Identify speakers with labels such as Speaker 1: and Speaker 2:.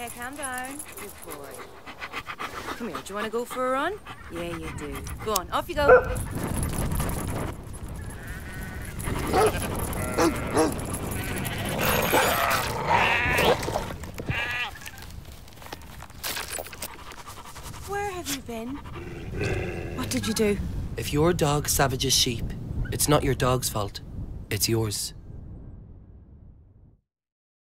Speaker 1: Okay, calm down. Good boy. Come here, do you want to go for a run? Yeah, you do. Go on, off you go. Where have you been? What did you do?
Speaker 2: If your dog savages sheep, it's not your dog's fault. It's yours.